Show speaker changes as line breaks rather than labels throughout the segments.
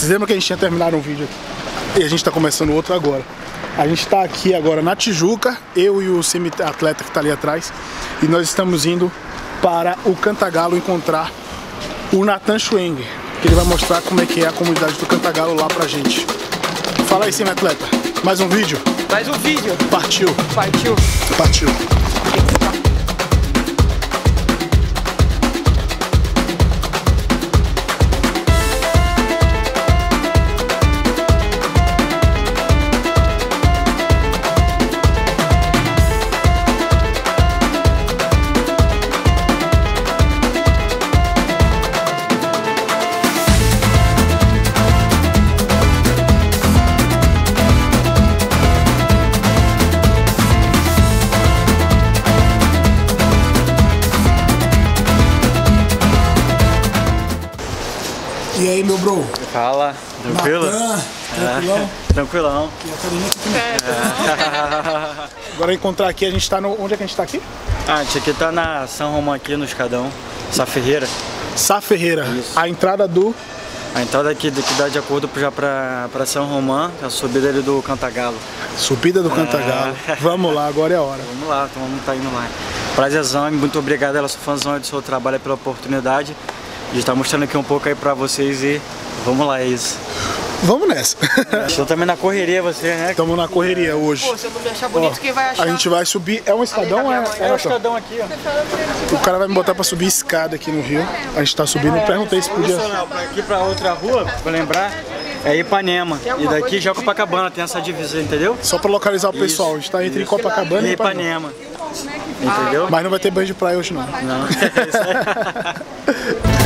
Vocês lembram que a gente tinha terminado um vídeo aqui? E a gente tá começando outro agora. A gente tá aqui agora na Tijuca, eu e o semi-atleta que tá ali atrás. E nós estamos indo para o Cantagalo encontrar o Nathan Schwenger. Que ele vai mostrar como é que é a comunidade do Cantagalo lá pra gente. Fala aí, semi-atleta. Mais um vídeo?
Mais um vídeo.
Partiu.
Partiu.
Partiu.
Fala, tranquilo?
Tranquilão?
É, tranquilão.
E a academia aqui também. Agora encontrar aqui, a gente tá no. Onde é que a gente tá aqui?
Ah, a gente aqui tá na São Romão aqui no Escadão, Sá Ferreira.
Sá Ferreira.
Isso.
A entrada do.
A entrada aqui que dá de acordo já pra, pra São Romão, a subida ali do Cantagalo.
Subida do Cantagalo. Vamos lá, agora é a hora.
Vamos lá, então vamos tá indo lá. Prazerzão, e muito obrigado, ela sou fãzão do seu trabalho e pela oportunidade de estar mostrando aqui um pouco aí pra vocês e vamos lá, é isso.
Vamos nessa.
Estou também na correria você, né?
Estamos na correria hoje.
Pô, se eu não me achar bonito,
Ó,
quem vai achar?
A gente vai subir. É um escadão ou é? É
É
Natan?
Escadão aqui, ó.
O cara vai me botar pra subir escada aqui no Rio. A gente tá subindo. Eu perguntei se podia.
Pra aqui pra outra rua, pra lembrar, é Ipanema. E daqui já é Copacabana, tem essa divisão, entendeu?
Só pra localizar o pessoal. A gente tá entre Copacabana
E
e Ipanema.
Ipanema. Entendeu?
Mas não vai ter banho de praia hoje não.
Não,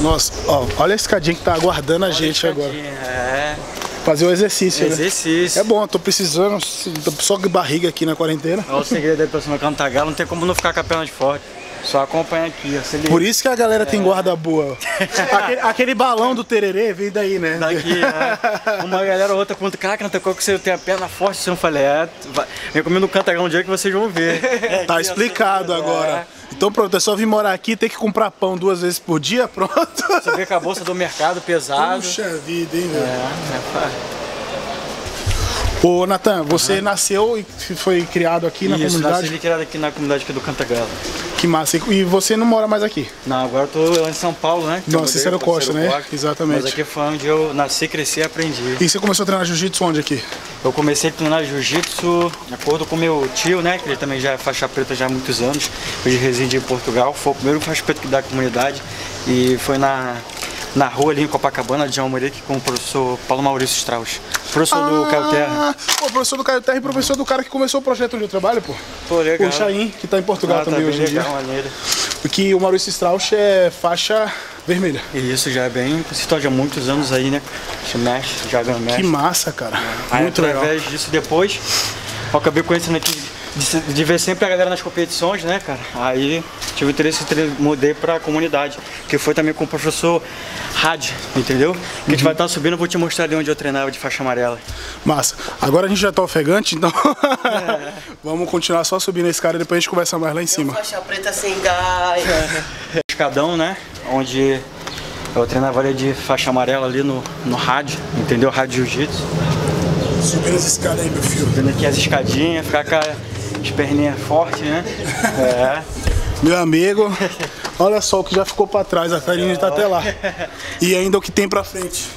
Nossa, ó, olha a escadinha que tá aguardando a gente agora.
É,
Fazer o exercício, né?
exercício.
É bom, tô precisando, tô só com barriga aqui na quarentena.
Olha o segredo aí pra cima Cantagalo, não tem como não ficar com a perna de forte. Só acompanha aqui, ó.
Por isso que a galera tem guarda boa. aquele, aquele balão do tererê vem daí, né?
Daqui, é. Uma galera ou outra pergunta, caraca, não tem como que você tem a perna forte? Eu falei, é, vai- vem comigo no Cantagalo um dia que vocês vão ver. É,
Tá explicado
segredo,
agora. Então pronto, é só vir morar aqui, ter que comprar pão duas vezes por dia, pronto.
É. Você vê com a bolsa do mercado pesado.
Puxa vida, hein, velho.
É, é.
Ô, Natan, você nasceu e foi criado aqui na
Isso, nasci
comunidade?
ali criado aqui na comunidade aqui do Cantagalo.
Que massa. E você não mora mais aqui?
Não, agora eu tô lá em São Paulo, né?
Não, Cícero Costa, né?
Costa,
Exatamente.
Mas aqui foi onde eu nasci, cresci e aprendi.
E você começou a treinar jiu-jitsu onde aqui?
Eu comecei a treinar jiu-jitsu de acordo com meu tio, né? Que ele também já é faixa preta já há muitos anos. Hoje reside em Portugal. Foi o primeiro faixa preta que da comunidade. E foi na, na rua ali em Copacabana, de João Morique, com o professor Paulo Maurício Strauss. Professor do Caio Terra.
Ah, pô, professor do Caio Terra e professor do cara que começou o projeto onde eu trabalho, pô.
Pô, legal.
O Chain, que tá em Portugal
Ah, tá
também
bem
hoje em
legal,
dia.
maneiro.
Porque o Maurício Strauss é faixa vermelha.
E isso já é bem, se torna há muitos anos aí, né? Se mexe, já ganha
Que
mexe.
massa, cara.
Aí,
Muito legal.
através disso, depois, eu acabei conhecendo aqui, de, de ver sempre a galera nas competições, né, cara? Aí tive interesse, tre- mudei pra comunidade, que foi também com o professor Rádio, entendeu? Que a gente vai estar subindo, eu vou te mostrar ali onde eu treinava de faixa amarela.
Massa. Agora a gente já tá ofegante, então vamos continuar só subindo esse cara e depois a gente conversa mais lá em cima.
Faixa preta sem gás.
Escadão, né? Onde eu treinava ali de faixa amarela ali no, no rádio, entendeu? Rádio Jiu-Jitsu.
Subindo as escadas aí, meu filho.
Vendo aqui as escadinhas, ficar com as perninhas fortes, né? É.
Meu amigo, olha só o que já ficou pra trás, a carinha tá até lá. E ainda o que tem pra frente.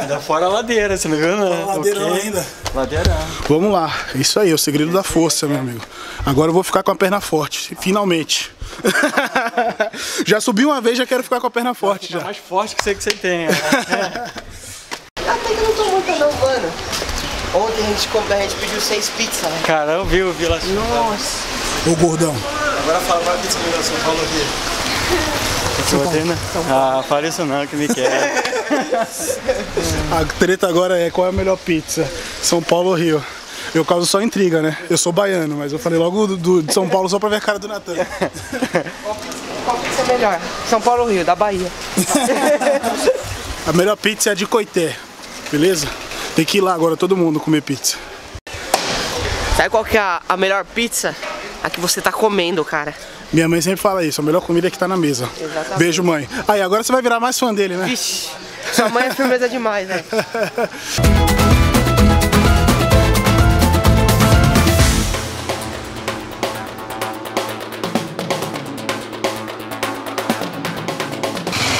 Ainda fora a ladeira, você não viu não?
A ladeirão
Ok.
ainda.
Ladeirão.
Vamos lá, isso aí, é o segredo da força, meu amigo. Agora eu vou ficar com a perna forte, finalmente. já subi uma vez, já quero ficar com a perna forte já.
mais forte que você que você tem. né?
Até que eu não tô muito não, mano. Ontem a gente, a gente pediu seis pizzas, né?
Cara, eu vi, eu vi lá.
Nossa.
Ô gordão,
Agora fala, vai pizza melhor, São Paulo aqui. Você né? Ah, fala isso não, que me quer.
a treta agora é qual é a melhor pizza? São Paulo ou Rio? Eu causo só intriga, né? Eu sou baiano, mas eu falei logo do, do- de São Paulo só pra ver a cara do Natan.
Qual pizza é melhor? São Paulo ou Rio, da Bahia.
A melhor pizza é a de Coité, beleza? Tem que ir lá agora todo mundo comer pizza.
Sabe qual que é a, a melhor pizza? A que você tá comendo, cara.
Minha mãe sempre fala isso, a melhor comida é que tá na mesa.
Exatamente.
Beijo, mãe. Aí, agora você vai virar mais fã dele, né?
Vixe, sua mãe é firmeza demais, velho.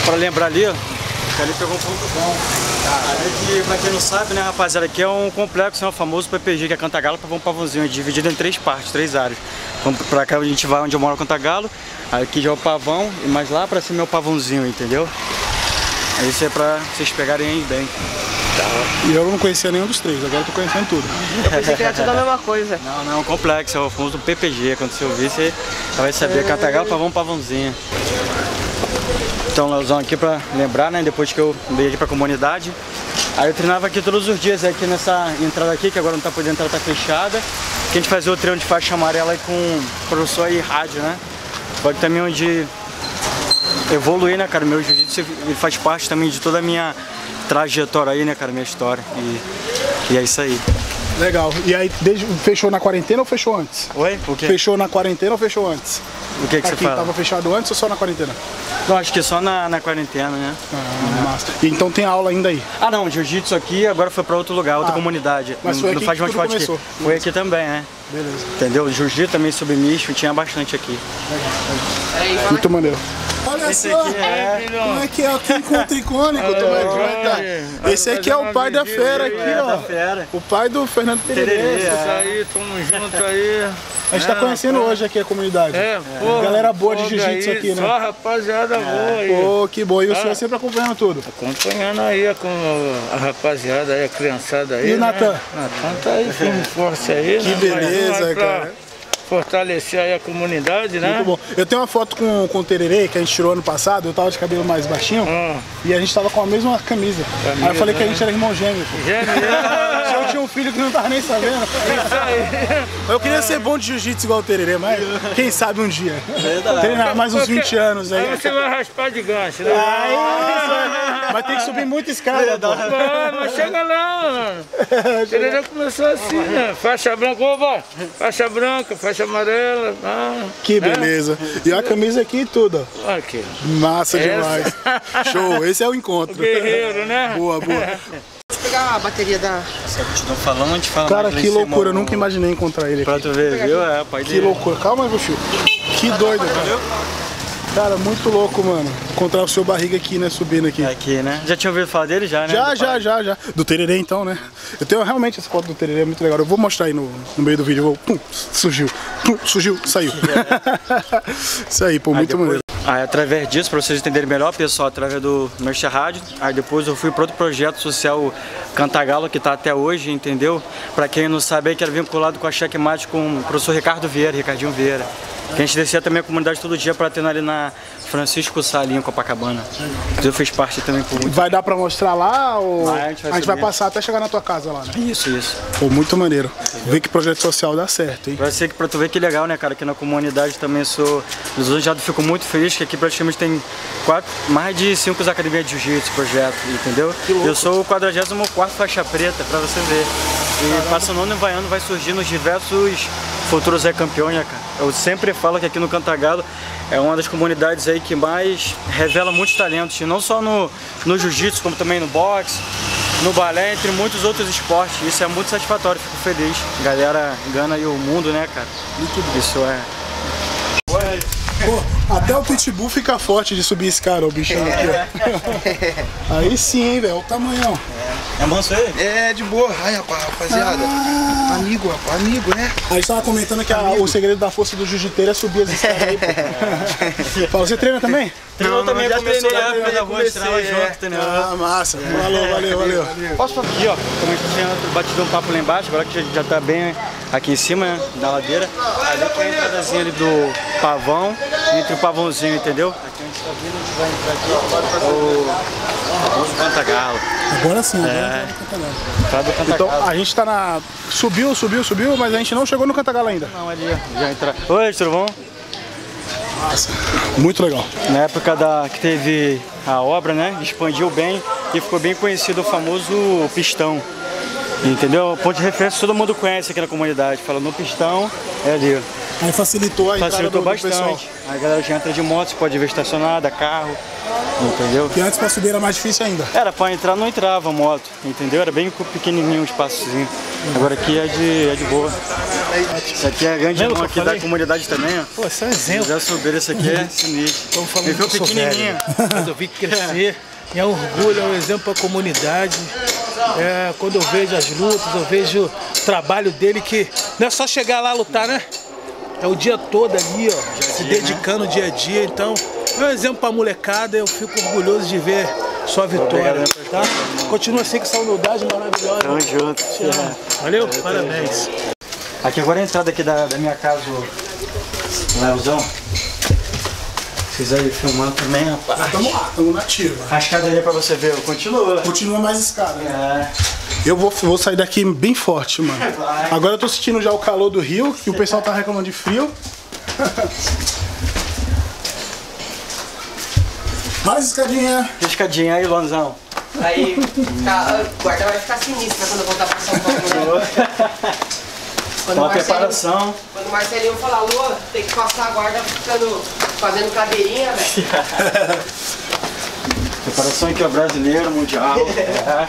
Pra lembrar ali, ó, que ali pegou um ponto bom. Ali que, pra quem não sabe, né, rapaziada, aqui é um complexo, né, o famoso PPG, que é Cantagalo, Pavão Pavãozinho, é dividido em três partes, três áreas. Então pra cá a gente vai onde eu moro, Cantagalo, aqui já é o Pavão, e mais lá pra cima é o Pavãozinho, entendeu? Isso é pra vocês pegarem aí bem.
E eu não conhecia nenhum dos três, agora eu tô conhecendo tudo.
Eu pensei que era tudo a mesma coisa.
Não, não, é um complexo, é o famoso PPG, quando você ouvir, você vai saber Cantagalo, Pavão Pavãozinho. Então, Leozão aqui pra lembrar, né? Depois que eu veio aqui pra comunidade. Aí eu treinava aqui todos os dias, aqui nessa entrada aqui, que agora não tá podendo entrar, tá fechada. Que a gente fazia o treino de faixa amarela aí com o professor aí rádio, né? Pode também onde evoluir, né, cara? Meu jiu-jitsu faz parte também de toda a minha trajetória aí, né, cara? Minha história. E, e é isso aí.
Legal. E aí, desde, fechou na quarentena ou fechou antes?
Oi? O quê?
Fechou na quarentena ou fechou antes?
O que, que você fala?
tava fechado antes ou só na quarentena?
Não, acho que só na, na quarentena, né?
Ah, massa. E então tem aula ainda aí.
Ah não, jiu-jitsu aqui agora foi pra outro lugar, outra
Ah,
comunidade.
mas foi aqui
faz
que tudo
aqui.
começou.
Foi aqui também, né?
Beleza.
Entendeu? Jiu-jitsu também submisso, tinha bastante aqui.
Aí, fala
Muito maneiro. Olha
Esse
só,
aqui é-
como é que é aqui encontro icônico, tu vai comentar. Esse aqui é o pai da fera aqui,
É,
ó.
fera.
O pai do Fernando
é.
Isso aí, tamo junto aí.
A gente tá conhecendo hoje aqui a comunidade.
É, pô.
Galera boa de jiu-jitsu aqui, né?
Só rapaziada boa aí.
Pô, que bom. E o senhor sempre acompanhando tudo.
Acompanhando aí com a rapaziada aí, a criançada aí.
E o
né?
Natan?
Natan tá aí, firme forte aí.
Que
né?
beleza, cara.
Fortalecer aí a comunidade, né?
Muito bom. Eu tenho uma foto com, com o Tererê que a gente tirou ano passado. Eu tava de cabelo mais baixinho
Ah,
e a gente tava com a mesma camisa. Aí eu falei que a gente era irmão gêmeo. pô.
genial.
O senhor tinha um filho que não tava nem sabendo.
Isso aí.
Eu queria ser bom de jiu-jitsu igual o Tererê, mas quem sabe um dia. Treinar mais uns 20 anos aí.
Aí você vai raspar de gancho, né?
Aí, mas tem que subir muita escada, pô.
Ah, mas chega lá, mano. Ele já começou assim, né? Faixa branca, opa! Faixa branca, faixa amarela. Ah,
Que beleza. E a camisa aqui e tudo.
aqui.
Massa
Essa.
demais. Show, esse é o encontro.
Guerreiro, né?
Boa, boa.
Pegar a bateria da.
Se a gente fala
Cara, que loucura, eu nunca imaginei encontrar ele
Pra
aqui.
tu ver, viu? É, pai
Que
dele.
loucura. Calma aí, meu filho. Que doido, cara. Cara, muito louco, mano. Encontrar o seu barriga aqui, né? Subindo aqui.
Aqui, né? Já tinha ouvido falar dele já, né?
Já,
Do
já,
pai?
já, já. Do Tererê, então, né? Eu tenho realmente essa foto do Tererê, é muito legal. Eu vou mostrar aí no, no meio do vídeo. Eu vou, pum, surgiu. Pum, surgiu, saiu. Isso aí, pô,
Aí
muito
depois-
maneiro.
Aí através disso, para vocês entenderem melhor, pessoal, através do Mercha Rádio, aí depois eu fui para outro projeto social Cantagalo, que está até hoje, entendeu? Para quem não sabe, aí que era vinculado com a Checkmate com o professor Ricardo Vieira, Ricardinho Vieira. Que a gente descia também a comunidade todo dia para treinar ali na Francisco Salinho, Copacabana. Eu fiz parte também por muito
Vai dar pra mostrar lá ou
Vai,
a gente vai,
subir.
passar até chegar na tua casa lá, né?
Isso, isso.
Pô, muito maneiro. Ver que projeto social dá certo, hein?
Pra você que pra tu ver que legal, né, cara? Aqui na comunidade também sou. Já fico muito feliz que aqui praticamente tem quatro, mais de cinco academias de jiu-jitsu projeto, entendeu? Eu sou o 44 faixa preta, pra você ver. E passando ano e vai ano vai surgir nos diversos futuros é campeões, né, cara? Eu sempre falo que aqui no Cantagalo é uma das comunidades aí que mais revela muitos talentos, não só no, no jiu-jitsu, como também no boxe, no balé, entre muitos outros esportes. Isso é muito satisfatório, fico feliz. A galera engana aí o mundo, né, cara? Isso é.
Pô, até o Pitbull fica forte de subir esse cara, o bichão aqui, ó. Aí sim, hein, velho. O tamanhão.
É manso aí?
É, de boa. Ai, rapaz, rapaziada. Amigo, amigo, né?
A gente tava comentando que a- o segredo da força do jiu-jiteiro é subir as escadas aí, pô. Você treina também?
Treinou também,
já
começou
treinei,
da
comecei,
rua, treinava
é.
junto, entendeu?
Ah, massa. Valeu, valeu, valeu.
Posso aqui, ó, como a gente tinha batido um papo lá embaixo, agora que já, já tá bem aqui em cima, né, da ladeira. Ali tem a entradazinha ali do pavão, entre o pavãozinho, entendeu? Aqui a gente tá vindo, a gente vai entrar aqui, é o famoso Cantagalo.
Agora sim, agora
É.
tá.
Tá
Então, a gente tá na... Subiu, subiu, subiu, mas a gente não chegou no Cantagalo ainda.
Não, ali, já entrar. Oi, tudo bom?
Massa. Muito legal.
Na época da, que teve a obra, né, expandiu bem e ficou bem conhecido o famoso pistão. Entendeu? Ponto de referência todo mundo conhece aqui na comunidade. Fala no pistão, é ali.
Aí facilitou a entrada
Facilitou
do, do pessoal.
bastante. A galera já entra de moto, você pode ver estacionada, carro, entendeu?
E antes pra subir era mais difícil ainda.
Era pra entrar, não entrava moto, entendeu? Era bem pequenininho o espaçozinho. Agora aqui é de, é de boa. Isso aqui é a grande mão aqui da comunidade também, ó.
Pô, isso é um exemplo.
Já subiram esse aqui, é sinistro.
Estamos falando
Ele viu
que eu sou velho.
pequenininho.
Mas eu vi crescer. E é um orgulho, é um exemplo para a comunidade. É, quando eu vejo as lutas, eu vejo o trabalho dele que não é só chegar lá lutar, né? É o dia todo ali, ó, se dedicando dia a dia. Então, é um exemplo para a molecada. Eu fico orgulhoso de ver sua vitória, tá? Continua assim com essa humildade maravilhosa.
Tamo junto.
Valeu? Parabéns.
Aqui agora é a entrada aqui da, da minha casa, o Leozão. Vocês aí filmando também, rapaz.
Tamo lá, tamo na ativa.
A escada ali pra você ver, continua.
Continua mais escada. né?
É,
Eu vou, vou sair daqui bem forte, mano.
Vai.
Agora eu tô sentindo já o calor do rio e o pessoal tá reclamando de frio. Mais escadinha.
escadinha aí, Lonzão.
Aí, tá, o guarda vai ficar sinistro quando eu voltar pra São Paulo. Né? Quando, o
Uma
Marcelinho,
preparação.
quando o Marcelinho falar, Lua, tem que passar a guarda ficando, fazendo cadeirinha, velho.
Preparação aqui, ó, brasileiro, mundial. É.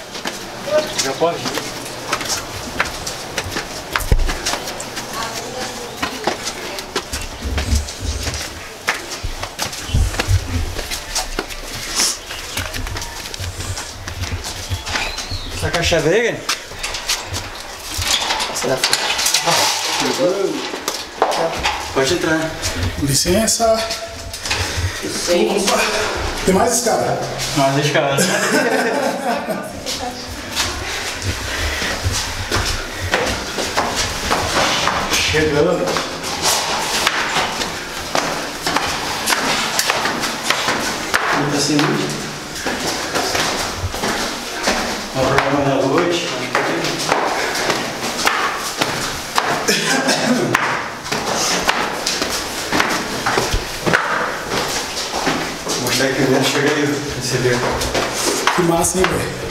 Já pode ir. Essa caixa veio? Pode entrar.
Licença.
Tem
Tem mais escada?
Mas deixa cara. Chegando. Muito assim. O Mostrar aqui dentro, chega aí, você vê.
Que massa, hein, velho?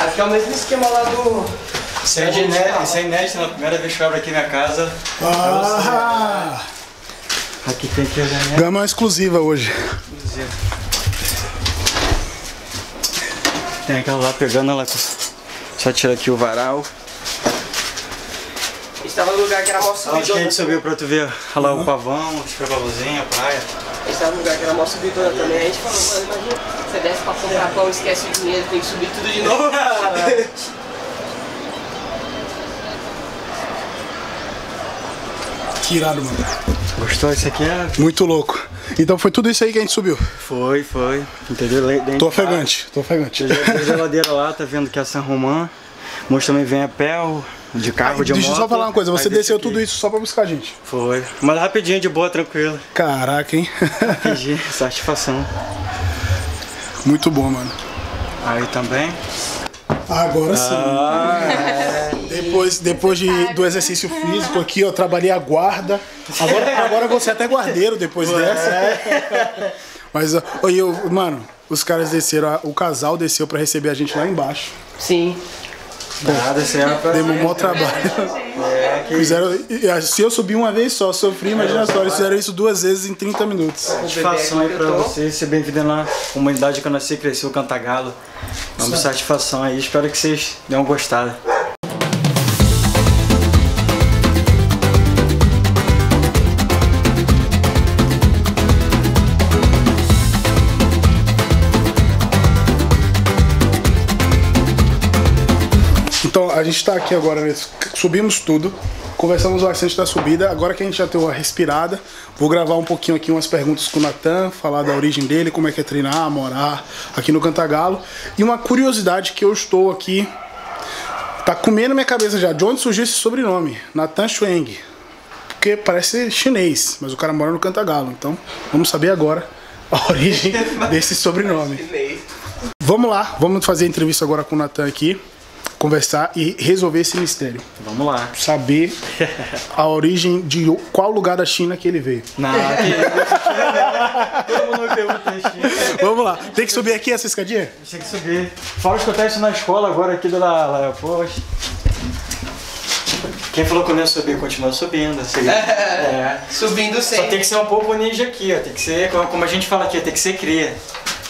Aqui é o mesmo esquema lá do.
Isso é, inédito, isso é inédito, na primeira vez que eu abro aqui minha casa.
Ah,
Aqui tem que olhar minha
gama exclusiva hoje.
Tem aquela lá pegando ela. Só tira aqui o varal.
A gente tava no lugar que era mó
Acho que a
subidona.
gente subiu pra tu ver. Lá o pavão, os pavãozinho, a praia.
A gente tava no lugar que era mó subidona também. A gente falou, mano, imagina, você desce pra comprar pão, esquece o dinheiro, tem que subir tudo de novo.
Que irado, mano.
Gostou? Isso aqui é.
Muito louco. Então foi tudo isso aí que a gente subiu.
Foi, foi. Entendeu? Dentro
Tô ofegante, tô ofegante.
A geladeira lá, tá vendo que é San Román. Moço também vem a pé, de carro, de
Deixa eu
moto.
só falar uma coisa, você desceu tudo isso só pra buscar a gente.
Foi. Mas rapidinho, de boa, tranquilo.
Caraca, hein?
Rapidinho, satisfação.
Muito bom, mano.
Aí também.
Agora sim. Depois, depois de, do exercício físico aqui, eu trabalhei a guarda. Agora, agora você é até guardeiro depois dessa. Mas, eu, mano, os caras desceram, o casal desceu pra receber a gente lá embaixo.
Sim.
Nada, isso era pra.
Demos um maior trabalho.
É, que
Fizeram, e- se eu subi uma vez só, sofri, imagina só, eles fizeram isso duas vezes em 30 minutos.
satisfação aí pra você, ser bem-vindo na comunidade que eu nasci e cresci, o Cantagalo. Uma satisfação aí, espero que vocês tenham gostado.
A gente tá aqui agora, subimos tudo, conversamos bastante da subida. Agora que a gente já deu uma respirada, vou gravar um pouquinho aqui umas perguntas com o Natan, falar da origem dele, como é que é treinar, morar aqui no Cantagalo. E uma curiosidade que eu estou aqui, tá comendo minha cabeça já, de onde surgiu esse sobrenome? Natan Schweng. Porque parece chinês, mas o cara mora no Cantagalo. Então, vamos saber agora a origem desse sobrenome. Vamos lá, vamos fazer a entrevista agora com o Natan aqui, conversar e resolver esse mistério.
Vamos lá.
Saber a origem de qual lugar da China que ele veio.
Não, que isso.
Vamos lá. Tem que subir aqui essa escadinha?
Tem que subir. Fora que eu testo na escola agora aqui do La, La Post. Quem falou que eu não ia subir, continua subindo. Assim. É.
Subindo
Só
sempre.
tem que ser um pouco ninja aqui, ó. Tem que ser, como como a gente fala aqui, tem que ser cria.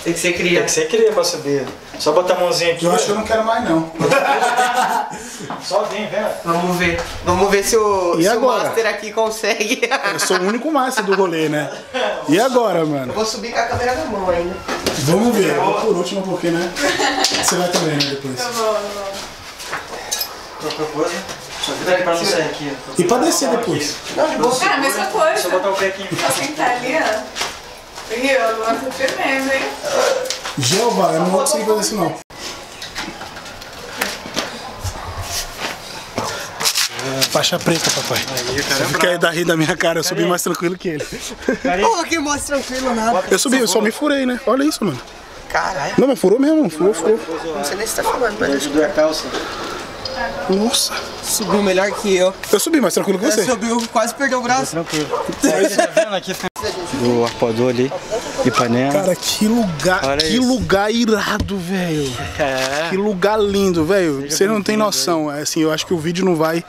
Tem que ser
Tem
cria.
que ser cria pra subir. Só botar a mãozinha aqui.
Eu acho que eu não quero mais, não.
Só vem, vem.
Vamos ver. Vamos ver se o,
E
se o
agora?
Master aqui consegue.
Eu sou o único master do rolê, né? E agora, mano?
Vou subir com a câmera na mão ainda.
Vamos ver. Eu vou por último, porque, né? Você vai também, né? Depois.
Qualquer coisa. Só fica aqui pra não sair aqui.
E pra descer depois?
Não, de boa.
Cara, a mesma
Só
coisa.
botar o pé aqui.
Só sentar ali, ó. E eu não tô tremendo, hein?
Jeová, eu não vou conseguir fazer isso, não. Faixa preta, papai.
Aí,
Você fica aí da rir da minha cara, eu subi mais tranquilo que ele.
Pô, que mais tranquilo, nada.
Eu subi, eu só me furei, né? Olha isso, mano.
Caralho.
Não, mas furou mesmo, furou, furou.
Não sei nem se tá falando, mas
Doeu a calça.
Nossa.
subiu melhor que eu.
Eu subi mais tranquilo que você.
Subiu, quase perdeu o braço.
Tranquilo. Aí, tá vendo aqui? Do arpoador ali. Ipanema.
Cara, que lugar,
Olha
que
isso.
lugar irado, velho.
É.
Que lugar lindo, velho. Você não tem noção. É assim, eu acho que o vídeo não vai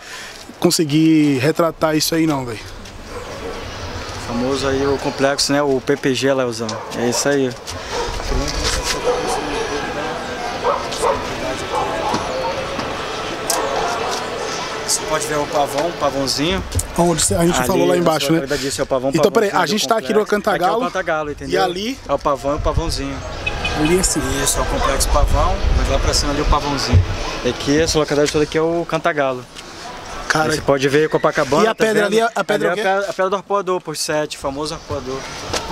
conseguir retratar isso aí não, velho.
Famoso aí o complexo, né? O PPG, Leozão. É isso aí. Pode ver o pavão, o pavãozinho.
Onde a gente
Ali,
falou lá embaixo, né?
esse é o pavão,
Então, peraí, a gente tá aqui no. Cantagalo.
Aqui é o Cantagalo, entendeu?
E ali?
É o pavão e o pavãozinho.
Ali assim.
Isso, é o complexo pavão, mas lá pra cima ali é o pavãozinho. E aqui, essa localidade toda aqui é o Cantagalo.
Cara,
Você pode ver Copacabana.
E a
tá
pedra
vendo?
ali, a pedra é
ali é a pedra, a pedra do arpoador, por 7, famoso arpoador.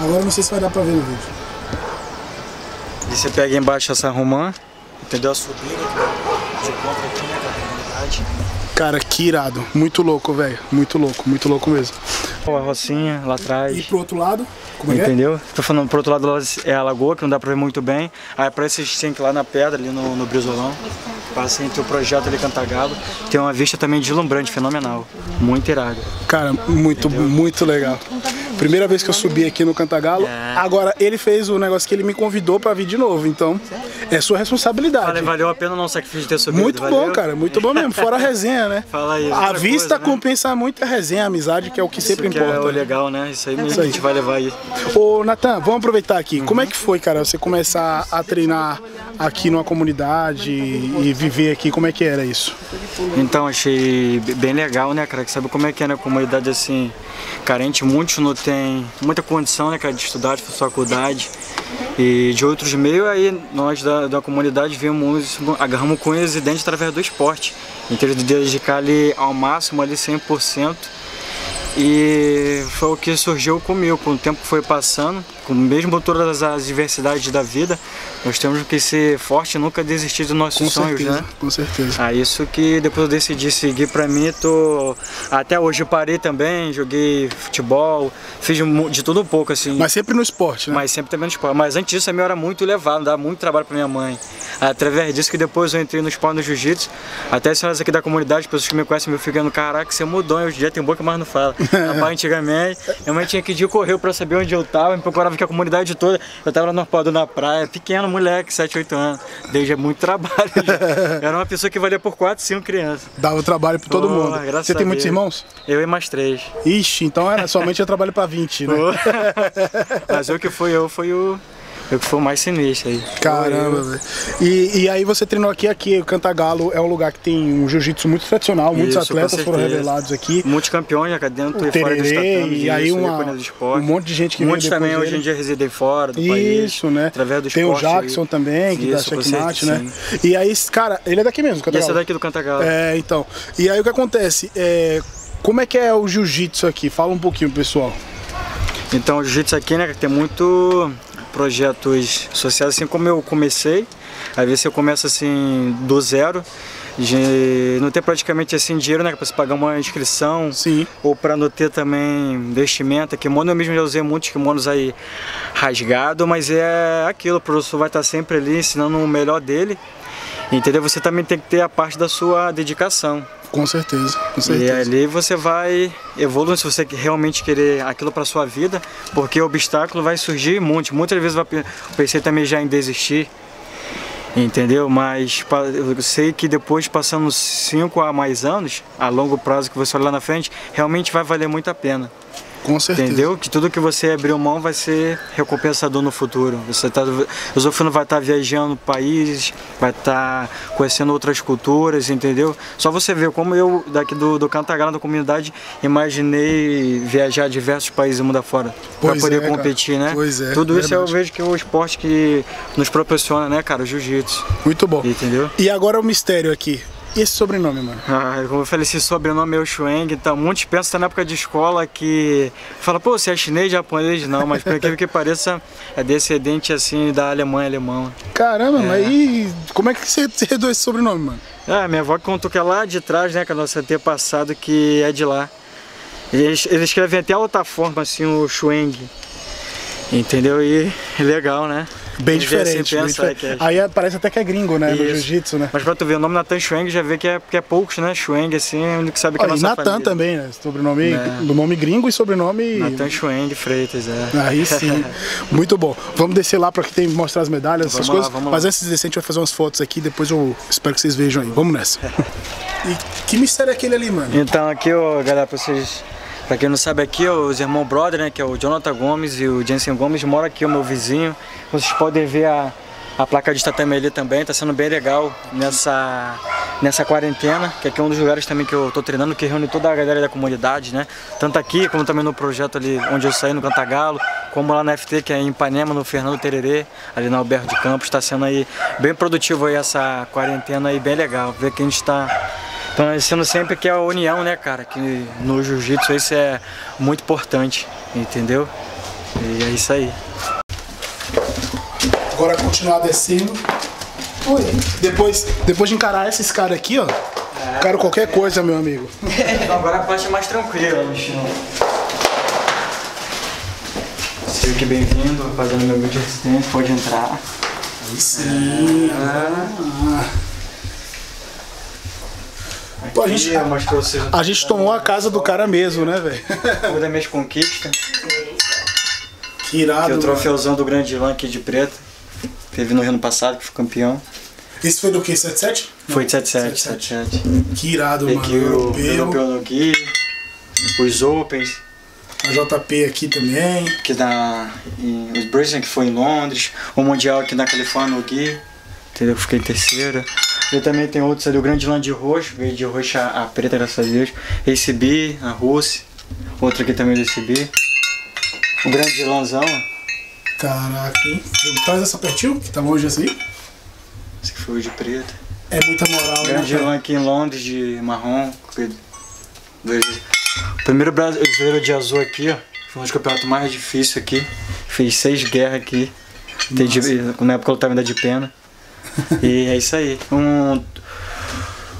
agora não sei se vai dar pra ver no vídeo.
E você pega embaixo essa romã, entendeu? A subida
Cara, que irado. Muito louco, velho. Muito louco, muito louco mesmo.
A rocinha lá atrás.
E pro outro lado, como é que é?
Entendeu? Tô falando, pro outro lado é a lagoa, que não dá pra ver muito bem. Aí tem que ir lá na pedra, ali no, no Brizolão. Passa entre o projeto ali Cantagalo. Tem uma vista também deslumbrante, fenomenal. Muito irado.
Cara, muito, muito legal. Primeira vez que eu subi aqui no Cantagalo.
É.
Agora, ele fez o negócio que ele me convidou pra vir de novo. Então, é sua responsabilidade.
Falei, valeu a pena o sacrifício de ter subido?
Muito
valeu?
bom, cara. Muito bom mesmo. Fora a resenha, né?
Fala aí.
A vista
coisa, né?
compensa muito a resenha, a amizade, que é o que sempre
Que é o
importa.
legal, né? Isso aí mesmo
Isso
que a
aí.
gente vai levar aí.
Ô, Natan, vamos aproveitar aqui. Como é que foi, cara, você começar a treinar aqui numa comunidade e viver aqui? Como é que era isso?
Então, achei bem legal, né, cara? Que sabe como é que é na comunidade assim, carente, muitos não tem muita condição, né, cara, de estudar, de faculdade. E de outros meios, aí nós da, da comunidade vimos, agarramos com eles dentro através do esporte. Então, de dedicar ali ao máximo, ali 100%. E foi o que surgiu comigo, com o tempo que foi passando, com mesmo todas as diversidades da vida, nós temos que ser forte e nunca desistir dos nossos
Com
sonhos,
certeza,
né?
com certeza.
Ah, isso que depois eu decidi seguir pra mim, tô até hoje eu parei também, joguei futebol, fiz de tudo um pouco assim.
Mas sempre no esporte, né?
Mas sempre também no esporte. Mas antes disso, a minha era muito elevado, dava muito trabalho pra minha mãe. Através disso que depois eu entrei no esporte no jiu-jitsu. Até as senhoras aqui da comunidade, pessoas que me conhecem, me ficando, caraca, você mudou, hoje em dia tem boca, mas não fala. Rapaz, antigamente, minha mãe tinha que ir correr pra saber onde eu tava, me procurava que a comunidade toda. Eu tava lá no arpoador na praia, pequeno, moleque, 7, 8 anos. Desde muito trabalho. já. Era uma pessoa que valia por 4, 5 crianças.
Dava trabalho pra todo mundo. Você tem muitos irmãos?
Eu e mais três.
Ixi, então era somente eu trabalho pra 20, né?
Mas o que foi eu foi o. Eu que foi o mais sinistro aí.
Caramba, velho. E, e aí você treinou aqui, aqui, o Cantagalo é um lugar que tem um jiu-jitsu muito tradicional, muitos
Isso, com
atletas foram revelados aqui.
Muitos campeões já cá dentro
O
e fora dos
Tererê,
tatames.
e aí
isso,
uma-
do esporte.
um monte de gente que
Muitos também hoje em dia residem fora do país.
Isso, né?
Através do
Tem o
esporte.
Jackson
aí.
também, que
Isso,
dá checkmate, né? E aí, cara, ele é daqui mesmo, Cantagalo.
esse é daqui do Cantagalo.
É, então. E aí o que acontece? É, como é que é o jiu-jitsu aqui? Fala um pouquinho, pessoal.
Então o jiu-jitsu aqui, né, tem muito projetos sociais, assim como eu comecei. Às vezes eu começo assim do zero, de não ter praticamente assim dinheiro, né, para pagar uma inscrição.
Sim.
Ou para não ter também vestimenta, kimono eu mesmo já usei muitos kimonos aí rasgado, mas é aquilo, o professor vai estar sempre ali ensinando o melhor dele. Entendeu? Você também tem que ter a parte da sua dedicação.
Com certeza, com
E
certeza.
ali você vai evoluindo se você realmente querer aquilo para sua vida, porque o obstáculo vai surgir monte. Muitas vezes eu pensei também já em desistir, entendeu? Mas eu sei que depois, passando 5 a mais anos, a longo prazo que você olhar lá na frente, realmente vai valer muito a pena.
Com certeza.
Entendeu? Que tudo que você abriu mão vai ser recompensador no futuro. Você tá, o Zofino vai estar viajando países, vai estar conhecendo outras culturas, entendeu? Só você ver como eu, daqui do, do Cantagalo, da comunidade, imaginei viajar a diversos países mundo afora para
é,
poder
cara.
competir, né?
Pois é,
Tudo isso eu
verdade.
vejo que é o esporte que nos proporciona, né, cara? O jiu-jitsu,
Muito bom.
entendeu?
E agora o mistério aqui. Esse sobrenome, mano?
Ah, como eu falei, esse sobrenome é o Shueng, então muitos pensam na época de escola que fala, pô, você é chinês, japonês? Não, mas por incrível que pareça, é descendente assim da Alemanha, alemão.
Caramba, mas aí como é que você herdou esse sobrenome, mano?
Ah, minha avó contou que é lá de trás, né, que é nosso antepassado que é de lá. Eles, eles escrevem até outra forma, assim, o Shueng. Entendeu? E legal, né?
Bem diferente. bem diferente.
é é-
Aí é- parece até que é gringo, né? No
Isso.
jiu-jitsu, né?
Mas pra tu ver, o nome Natan Shueng já vê que é, que é poucos, né? Shueng, assim, é o único que sabe que é
Ó,
a
e
nossa
Natan também, né? Sobrenome,
É.
do nome gringo e sobrenome.
Natan Shueng Freitas, é.
Aí sim. Muito bom. Vamos descer lá pra que tem mostrar as medalhas, essas
Vamos lá,
coisas.
vamos.
Mas antes de descer, a gente vai fazer umas fotos aqui, depois eu espero que vocês vejam aí. Vamos nessa. E que mistério é aquele ali, mano?
Então aqui, ó, galera, pra vocês. Pra quem não sabe aqui, ó, os irmãos brother, né? Que é o Jonathan Gomes e o Jensen Gomes, mora aqui, o meu vizinho. Vocês podem ver a, a placa de tatame ali também, tá sendo bem legal nessa, nessa quarentena, que aqui é um dos lugares também que eu tô treinando, que reúne toda a galera da comunidade, né? Tanto aqui, como também no projeto ali onde eu saí, no Cantagalo, como lá na FT, que é em Ipanema, no Fernando Tererê, ali na Alberto de Campos, tá sendo aí bem produtivo aí essa quarentena aí, bem legal. Ver que a gente tá então, sendo sempre que é a união, né, cara? Que no jiu-jitsu isso é muito importante, entendeu? E é isso aí.
Agora continuar descendo. Oi. Depois, depois de encarar esses caras aqui, ó. Cara, qualquer coisa, meu amigo.
Agora a parte é mais tranquila no chão. Seja que bem-vindo, fazendo meu vídeo de resistência, pode entrar.
Aí sim. Pô, a gente-
Aqui, mostrou vocês
A gente tomou a casa do cara mesmo, né, velho?
uma das minhas conquistas,
Que irado.
que é o
mano.
troféuzão do Grande Lã aqui de preto. Teve no ano passado, que foi campeão.
Esse foi do que? 77?
Foi de 77, 77.
Que irado,
E
mano.
aqui o
Europeu.
no Gui, os Opens,
A JP aqui também.
que da em, os Brisbane que foi em Londres, o Mundial aqui na Califórnia, o Gui, entendeu? Fiquei em terceira. E também tem outros ali, o Grande Lã de roxo, veio de roxo a, preta, graças a Deus. Esse B, a Rússia, outro aqui também desse B. O Grande Lãzão,
Caraca, hein? Traz essa pertinho, que tá longe assim.
esse que foi o de preta.
É muita moral,
O
né?
Grande? Lã aqui em Londres de marrom. primeiro brasileiro de azul aqui, ó. Foi um dos campeonatos mais difíceis aqui. Fez seis guerras aqui. Na época eu tava ainda de pena. E é isso aí. Um,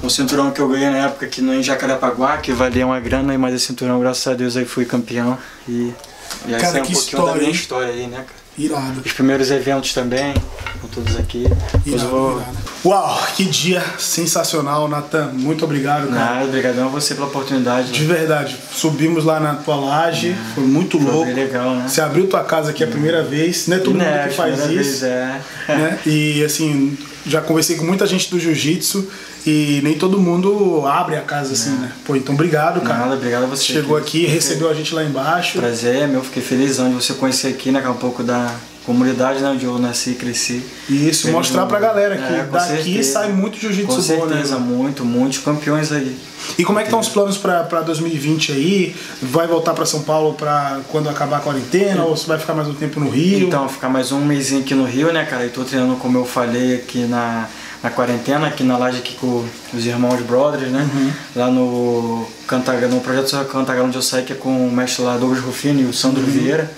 um cinturão que eu ganhei na época aqui no em Jacarepaguá, que valia uma grana, mas esse cinturão, graças a Deus, aí fui campeão. E, e aí
Cara,
um
que
pouquinho da
história,
minha
hein?
história aí, né, cara?
Irado.
Os primeiros eventos também, com todos aqui.
Irado,
vou.
irado. Uau, que dia sensacional, Natan. Muito obrigado, cara.
Nada, obrigadão a você pela oportunidade.
De verdade, subimos lá na tua laje, foi muito
Foi
louco.
bem legal, né?
Você abriu tua casa aqui a primeira vez, não é todo mundo
Né,
que faz
primeira
isso.
vez, é.
né? E assim, já conversei com muita gente do jiu-jitsu e nem todo mundo abre a casa assim, né? Pô, então obrigado, cara.
Nada, obrigado a você.
Chegou
aqui.
recebeu a gente lá embaixo.
Prazer, é meu, fiquei felizão de você conhecer aqui, né? É um pouco da comunidade, né? Onde eu nasci e cresci.
E isso, mostrar pra galera que
É, com
daqui
certeza.
sai muito
Com
jiu-jitsu bom, né?
certeza, muito, muitos campeões aí.
E como é que estão os planos pra, pra 2020 aí? Vai voltar pra São Paulo pra quando acabar a quarentena? Ou você vai ficar mais um tempo no Rio?
Então, ficar mais um mêsinho aqui no Rio, né, cara? E tô treinando, como eu falei, aqui na, na quarentena, aqui na laje aqui com os irmãos Brothers, né?
Uhum.
Lá no Cantagalão, no projeto Cantagalão onde eu saí, que é com o mestre lá, Douglas Rufino e o Sandro
Uhum.
Vieira.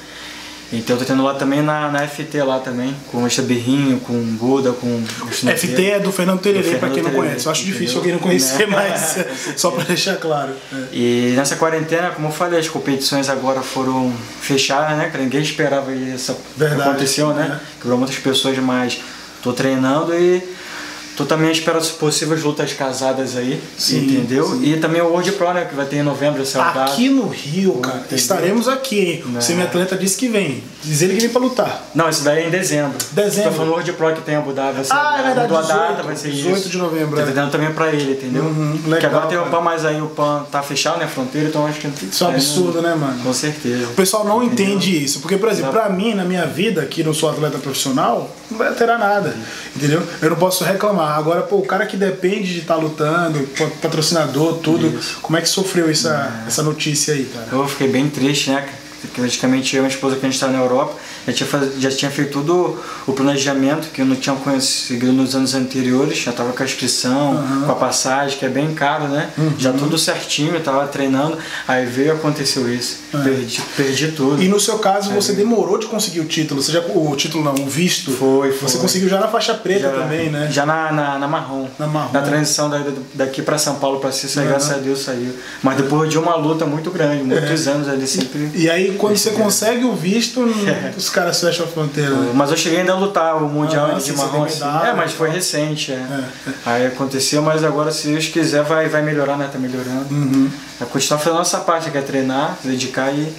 Então eu tô tendo lá também na, na FT lá também, com o Mestre Birrinho, com o Buda, com o Mestre
FT é do Fernando Tererê, pra quem não
Fernando
conhece. Eu acho
Tererê,
difícil
entendeu?
alguém não conhecer,
Né?
mas só pra deixar claro. É.
E nessa quarentena, como eu falei, as competições agora foram fechadas, né? Ninguém esperava isso
Verdade,
aconteceu, né?
né?
Quebrou muitas pessoas, mas tô treinando e Tô também à espera de possíveis lutas casadas aí,
Sim,
entendeu? E também o World Pro, né, que vai ter em novembro essa rodada.
Aqui no Rio, cara,
Entendeu?
estaremos aqui, hein? O
Né.
semi-atleta disse que vem. Diz ele que vem pra lutar.
Não, isso daí é em dezembro.
Dezembro.
Tô falando o World Pro que tem em Abu Dhabi. Vai ser,
Ah, é verdade,
mudou a
18,
data, vai ser
18
isso.
de novembro,
Tá
é.
entendendo também pra ele, entendeu?
Uhum,
Porque
legal,
agora tem o. PAN, mas aí o PAN tá fechado, né, a fronteira, então acho que...
Isso é um absurdo, né, mano?
Com certeza.
O pessoal não entende isso, porque, por exemplo, pra mim, na minha vida, que não sou atleta profissional, não vai alterar nada, entendeu? Eu não posso reclamar. Agora, pô, o cara que depende de estar lutando, pa- patrocinador, tudo, como é que sofreu essa, essa notícia aí, cara?
Eu fiquei bem triste, né? Porque praticamente eu e minha esposa que a gente estava na Europa, já tinha, faz... já tinha feito todo o planejamento que eu não tinha conseguido nos anos anteriores, já estava com a inscrição, com a passagem, que é bem caro, né? Já tudo certinho, eu tava treinando, aí veio e aconteceu isso. Perdi, perdi tudo.
E no seu caso, você demorou de conseguir o título, você já, o título não, o visto.
Foi, foi.
Você conseguiu já na faixa preta
já,
também, né?
Já na, na, na marrom.
Na marrom.
Na transição da- daqui para São Paulo para Cissa,
Uhum.
graças a Deus saiu. Mas depois de uma luta muito grande, muitos anos ali sempre.
É. E aí, quando você consegue o visto, os caras fecham a fronteira. né?
Mas eu cheguei ainda a lutar o Mundial
Ah,
de marrom assim. É, mas foi
tal.
recente, é. Aí aconteceu, mas agora se Deus quiser vai, vai melhorar, né? Tá melhorando.
Uhum.
Vai continuar fazendo a nossa parte, que é treinar, dedicar e.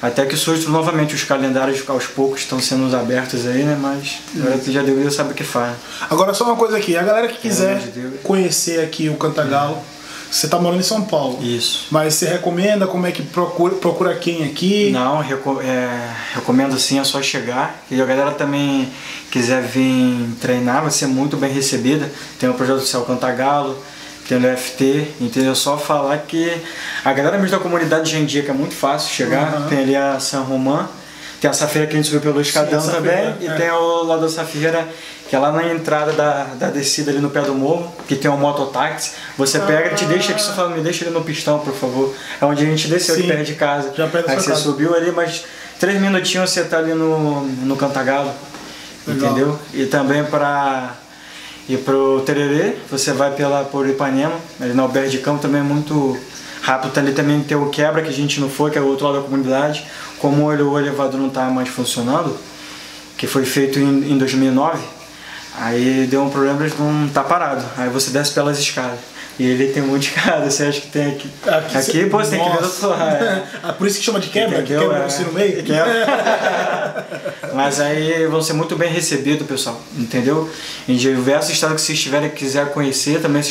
Até que surge novamente os calendários aos poucos estão sendo abertos aí, né? Mas agora tu já deveria saber o que faz.
Agora, só uma coisa aqui: a galera que quiser
Deus.
conhecer aqui o Cantagalo, você tá morando em São Paulo.
Isso.
Mas você recomenda como é que procura, procura quem aqui?
Não, reco é, recomendo sim, é só chegar. E a galera também quiser vir treinar, vai ser muito bem recebida. Tem o projeto social Cantagalo, tem o FT, entendeu? É Só falar que a galera mesmo da comunidade de Gendia, que é muito fácil chegar,
Uhum.
tem ali a San Román, tem a Safira que a gente subiu pelo escadão
a
também,
Safira,
e
é.
tem o lado da Safira, que é lá na entrada da, da descida ali no pé do morro, que tem um mototáxi. Você pega e te deixa aqui, só fala, me deixa ali no pistão, por favor. É onde a gente desceu
Sim.
aqui perto de casa.
Já perto
Aí você
casa.
subiu ali, mas três minutinhos você tá ali no, no Cantagalo.
Legal.
Entendeu? E também para ir pro Tererê, você vai pela por Ipanema, ali na Albergue de Campo também é muito rápido. Ali também tem o quebra que a gente não foi, que é o outro lado da comunidade. Como o ele- o elevador não tá mais funcionando, que foi feito em, em 2009, aí deu um problema de não tá parado. Aí você desce pelas escadas. E ele tem um monte de escada, você acha que tem aqui. Aqui,
cê-
pô, você tem que ver do outro lado. é.
Ah, Por isso que chama de quebra? Que quebra
É.
você no meio?
Mas aí vão ser muito bem recebidos, pessoal, entendeu? Em diversos estados que vocês tiverem quiser conhecer, também,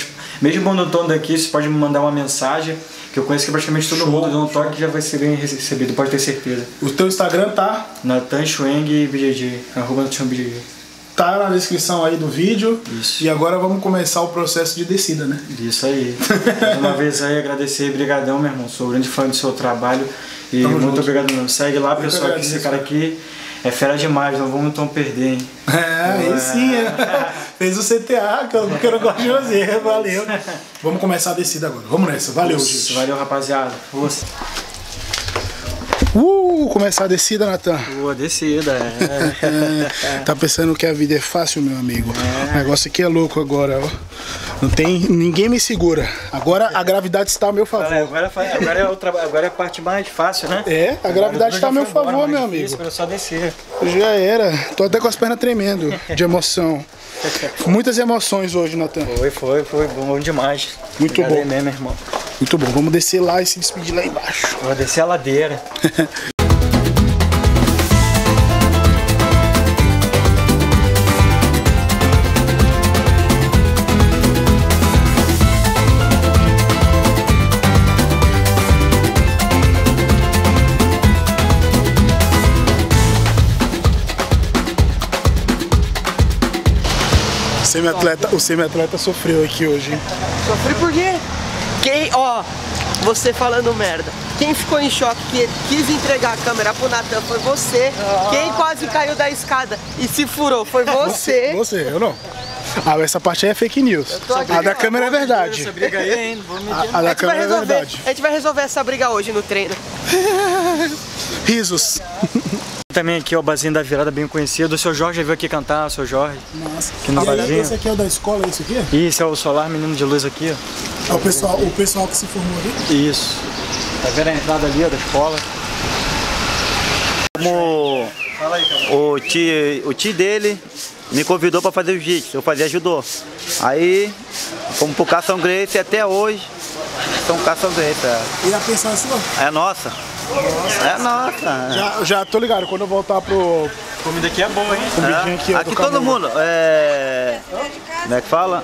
mesmo quando estão daqui, você pode me mandar uma mensagem, que eu conheço que praticamente todo
Show,
mundo, dá um toque já vai ser bem recebido, pode ter certeza.
O teu Instagram tá,
Natan Schweng BJJ, arroba Natan BJJ.
tá na descrição aí do vídeo.
Isso.
E agora vamos começar o processo de descida, né?
Isso aí. Mais uma vez aí, agradecer brigadão, meu irmão. Sou grande fã do seu trabalho. E
Tamo
muito
junto.
obrigado mesmo. Segue lá, pessoal, que esse cara aqui é fera demais, não vamos então perder, hein?
É, aí sim, é. fez o CTA, que eu, que eu não gosto de fazer, valeu. Vamos começar a descida agora. Vamos nessa, valeu, gente.
Valeu, rapaziada. Força.
Uh, começar a descida, Natan.
Boa descida. É.
É, tá pensando que a vida é fácil, meu amigo? O negócio aqui é louco agora, ó. Não tem. Ninguém me segura. Agora a gravidade está a meu favor.
Agora, agora, é o traba- agora é a parte mais fácil, né?
É, a gravidade está a meu favor, meu amigo.
Isso, só descer.
Já era. Tô até com as pernas tremendo de emoção. Muitas emoções hoje, Natan.
Foi, foi, foi bom demais.
Muito
Obrigado
bom.
mesmo, irmão.
Muito bom. Vamos descer lá e se despedir lá embaixo.
Vou descer a ladeira.
semi-atleta, o semi-atleta sofreu aqui hoje, hein?
Sofri por quê? Quem, ó, você falando merda. Quem ficou em choque que quis entregar a câmera pro Natan foi você. Quem quase caiu da escada e se furou foi você.
Você, eu não. Ah, essa parte aí é fake news. A da câmera é verdade.
Aí.
A, da câmera é
resolver,
verdade.
a gente vai resolver essa briga hoje no treino.
Risos.
Também aqui, ó, o Bazinho da Virada, bem conhecido. O seu Jorge veio aqui cantar, o seu Jorge.
Nossa.
Aqui no barzinho.
Esse aqui é o da escola, esse aqui?
Isso, é o Solar Menino de Luz aqui, ó.
É o pessoal, o pessoal que se formou ali.
Isso. Tá vendo a entrada ali ó, da escola? Como
o tio, o tio dele me convidou para fazer jiu-jitsu, eu fazia judô. Aí, fomos pro Cação Grace e até hoje são Cação Grace. É,
E a pensão é sua?
é nossa. É nossa.
Já, já tô ligado, quando eu voltar pro
Comida aqui é boa, hein?
aqui, ó,
Aqui
do
todo
Camilo.
mundo, é... como é que fala?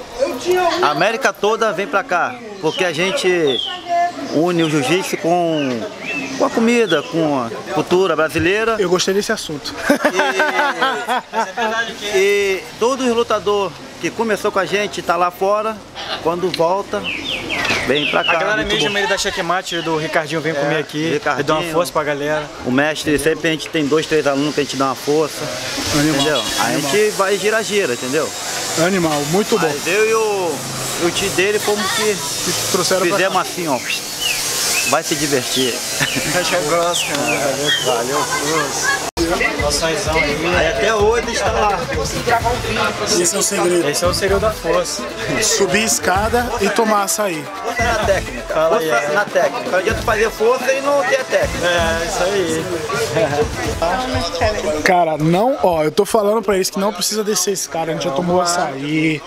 A América toda vem pra cá, porque a gente une o jiu-jitsu com, com a comida, com a cultura brasileira.
Eu gostei desse assunto.
E todos os lutadores que começou com a gente tá lá fora, quando volta, vem pra cá.
A galera
Muito
mesmo
bom.
ele da checkmate do Ricardinho vem comer aqui.
Ricardinho.
E dá uma força pra galera.
O mestre, sempre a gente tem dois, três alunos que a gente dá uma força, entendeu? A gente vai gira-gira, entendeu?
Animal, muito bom.
Mas eu e o, o tio dele fomos que
Trouxeram
fizemos assim, ó. Vai se divertir.
Caixa grossa, cara. Valeu, Noçãozão aí.
Aí até hoje está lá.
Esse é o segredo.
Esse é o segredo da força.
Subir escada e tomar açaí.
Força na técnica.
Fala
Força
aí, é.
na técnica. Não adianta fazer força e não ter técnica.
É, isso aí.
Cara, não, ó, eu tô falando pra eles que não precisa descer esse cara, a gente já tomou açaí,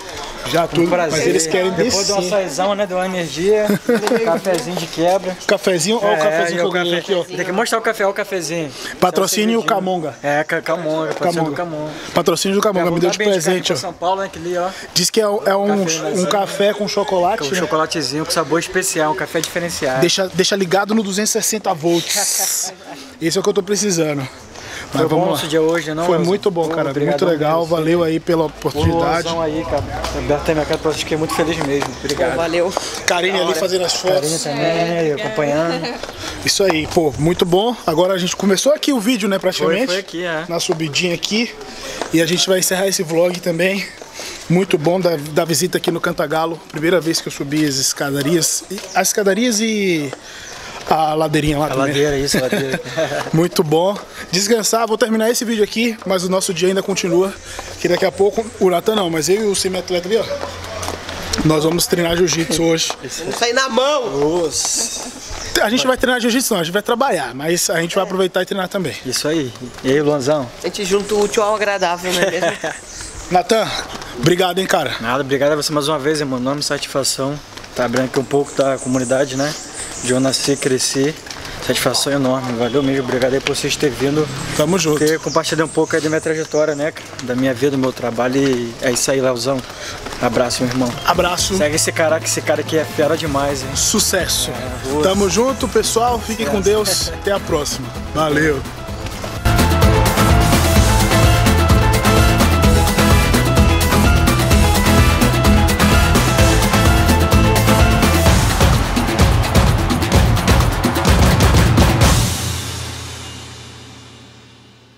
já tudo,
Prazer.
mas eles querem
Depois do
descer.
açaizão, né? Deu uma energia. cafezinho de quebra.
Cafezinho, ó o
É,
cafezinho que eu
o
ganhei aqui, ó.
Tem que mostrar o café, ó o cafezinho.
Patrocínio
é o
Camonga.
É, ca- Camonga, patrocínio do
Camonga. Patrocínio do Camonga, me deu de presente, ó.
São Paulo, né? Que ali, ó.
Diz que é, é um,
Café,
um café com chocolate,
Com
né?
chocolatezinho, com sabor especial, um café diferenciado.
Deixa, deixa ligado no 260 volts. Esse é o que eu tô precisando. Mas
Foi bom
vamos
nosso
lá.
dia hoje, não?
Foi
Elza?
muito bom,
Pô,
cara. Muito
obrigadão
legal.
mesmo.
Valeu aí pela oportunidade.
Luanzão aí, cara. Aberto a minha pra vocês, fiquei muito feliz mesmo. Obrigado.
Valeu.
Karine ali fazendo as fotos.
também, aí, acompanhando.
Isso aí, pô, muito bom. Agora a gente começou aqui o vídeo, né, praticamente.
Foi, foi aqui, é.
Na subidinha aqui. E a gente vai encerrar esse vlog também. Muito bom da, da visita aqui no Cantagalo. Primeira vez que eu subi as escadarias. As escadarias e a ladeirinha lá
A
também.
ladeira, isso, a ladeira.
Muito bom. Descansar, vou terminar esse vídeo aqui, mas o nosso dia ainda continua. Que daqui a pouco, o Natan não, mas eu e o semi-atleta ali, ó. Nós vamos treinar jiu-jitsu hoje.
Vamos sair na mão.
A gente vai treinar jiu-jitsu não, a gente vai trabalhar, mas a gente vai aproveitar e treinar também.
Isso aí. E aí, Luanzão?
A gente junta o útil ao agradável, não é mesmo?
Natan, obrigado, hein, cara.
Nada, obrigado a você mais uma vez, irmão. Enorme satisfação. Tá abrindo aqui um pouco da comunidade, né? De eu nasci, cresci. Satisfação enorme. Valeu mesmo. Obrigado aí por vocês terem vindo.
Tamo junto.
Ter compartilhado um pouco aí da minha trajetória, né? cara? Da minha vida, do meu trabalho. E é isso aí, Leozão. Abraço, meu irmão.
Abraço,
Segue esse cara, que esse cara aqui é fera demais, hein?
sucesso. Tamo junto, pessoal. Fiquem com Deus. Até a próxima. Valeu.